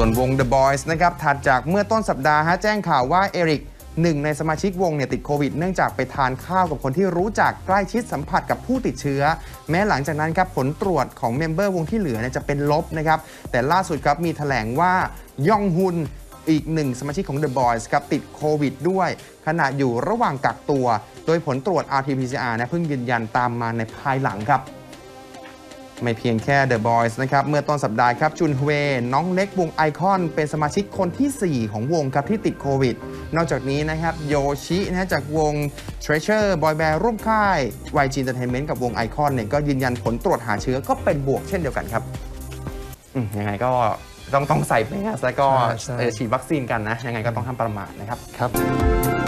ส่วนวง The Boys นะครับถัดจากเมื่อต้นสัปดาห์ฮะแจ้งข่าวว่าเอริกหนึ่งในสมาชิกวงเนี่ยติดโควิดเนื่องจากไปทานข้าวกับคนที่รู้จักใกล้ชิดสัมผัสกับผู้ติดเชื้อ แม้หลังจากนั้นครับผลตรวจของเมมเบอร์วงที่เหลือเนี่ยจะเป็นลบนะครับแต่ล่าสุดครับมีแถลงว่ายองฮุนอีกหนึ่งสมาชิกของ The Boys ครับติดโควิดด้วย ขณะอยู่ระหว่างกักตัว โดยผลตรวจ RT-PCR นะเพิ่งยืนยันตามมาในภายหลังครับ ไม่เพียงแค่ The Boys นะครับ เมื่อต้นสัปดาห์ครับ จุนฮเวน้องเล็กวงไอคอน เป็นสมาชิกคนที่ 4 ของวงครับที่ติดโควิด นอกจากนี้นะครับ โยชินะฮะจากวง Treasure Boy Band ร่วมค่าย YG Entertainment กับวงไอคอนเนี่ยก็ยืนยันผลตรวจหาเชื้อก็เป็นบวกเช่นเดียวกันครับอืมยังไงก็ต้องต้องใส่แมสแล้วก็ใช่ใช่เอ่อฉีดวัคซีนกันนะ ยังไงก็ต้องห้ามประมาทนะครับครับ